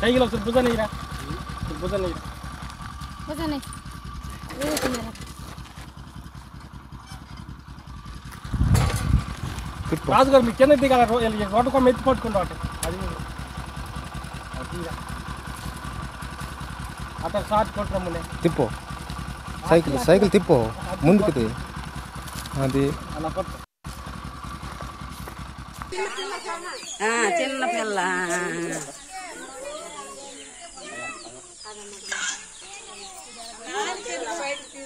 Cycle ఒకసారి భుజ నీరా భుజ నీరా पता नहीं ये तो मेरा తిప్పు రాజుగారు మీ కింద దిగాల రో- వెళ్ళి రోడ్డు కొమ్మ ఎత్తి పట్టుకుంటా అటు అది అది ఇక. అట్లా షార్ట్ కొట్టురమ్ములే తిప్పు సైకిల్ సైకిల్ తిప్పు ముందుకు తీ. అది అలా కొట్టు చిన్న పిల్ల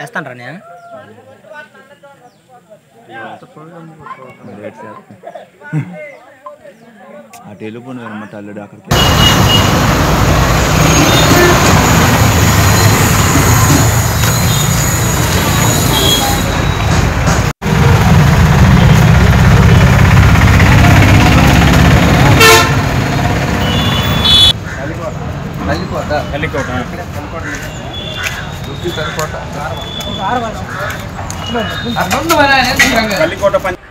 వేస్తాను రా నేను అటు వెళ్ళిపోను అనమాట అల్లుడు అక్కడికి. ಎಲ್ಲಿಕೋಟ ಎಲ್ಲಿಕೋಟ ಪಂಚ